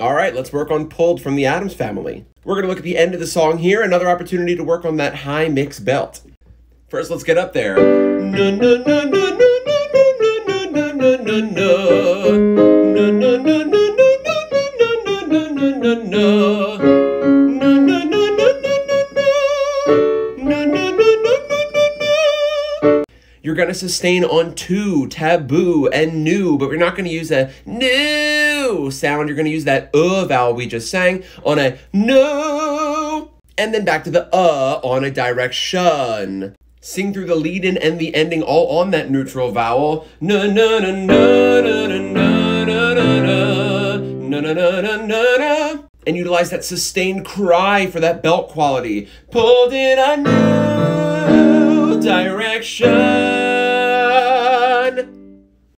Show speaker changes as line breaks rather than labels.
All right, let's work on Pulled from the Addams Family. We're going to look at the end of the song here, another opportunity to work on that high mix belt. First, let's get up there. No, no, no, no, no, no, no, no, no, no, no. No, no, no, no, You're going to sustain on two, taboo, and new, but we're not going to use a new sound. You're going to use that uh vowel we just sang on a no, and then back to the uh on a direction. Sing through the lead in and the ending all on that neutral vowel. Na na na na na na na na na na na na na na and utilize that sustained cry for that belt quality. Pulled in a new direction.